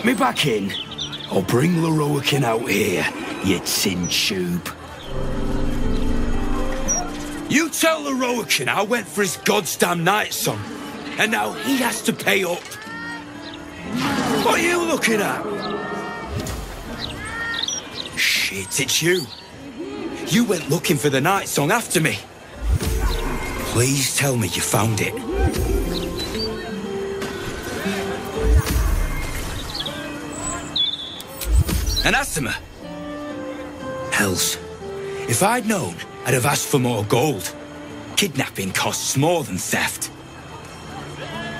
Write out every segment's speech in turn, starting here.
let me back in. I'll bring Lorroakan out here, you tin tube. You tell Lorroakan I went for his goddamn Nightsong, and now he has to pay up. What are you looking at? Shit, it's you. You went looking for the Nightsong after me. Please tell me you found it. And Asima? Hells. If I'd known, I'd have asked for more gold. Kidnapping costs more than theft.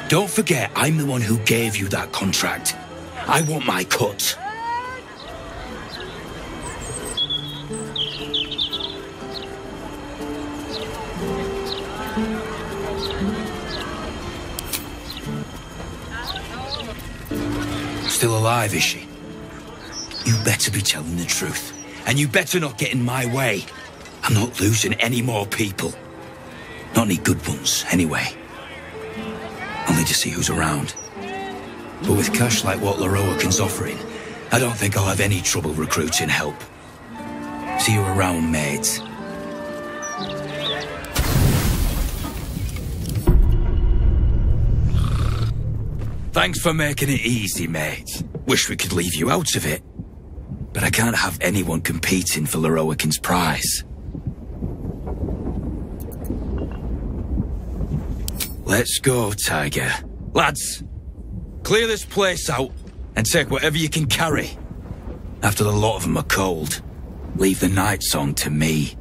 Don't forget, I'm the one who gave you that contract. I want my cut. Still alive, is she? You better be telling the truth. And you better not get in my way. I'm not losing any more people. Not any good ones, anyway. I'll to see who's around. But with cash like what Lorroakan's offering, I don't think I'll have any trouble recruiting help. See you around, mates. Thanks for making it easy, mate. Wish we could leave you out of it. But I can't have anyone competing for Lorroakan's prize. Let's go, Tiger. Lads, clear this place out and take whatever you can carry. After the lot of them are cold, leave the Nightsong to me.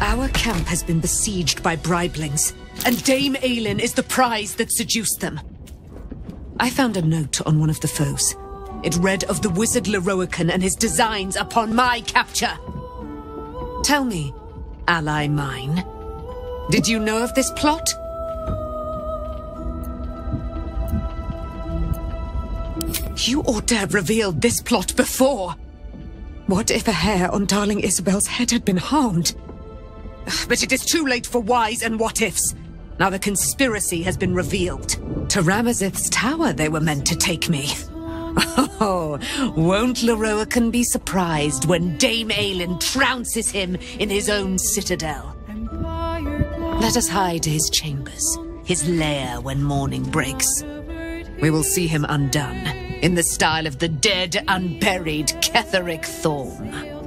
Our camp has been besieged by bribelings, and Dame Aylin is the prize that seduced them. I found a note on one of the foes. It read of the wizard Lorroakan and his designs upon my capture. Tell me, ally mine, did you know of this plot? You ought to have revealed this plot before. What if a hair on darling Isobel's head had been harmed? Ah, but it is too late for whys and what-ifs. Now the conspiracy has been revealed. To Ramazith's tower they were meant to take me. Oh, won't Lorroakan be surprised when Dame Aylin trounces him in his own citadel? Let us hide to his chambers, his lair when morning breaks. We will see him undone, in the style of the dead, unburied Ketheric Thorm.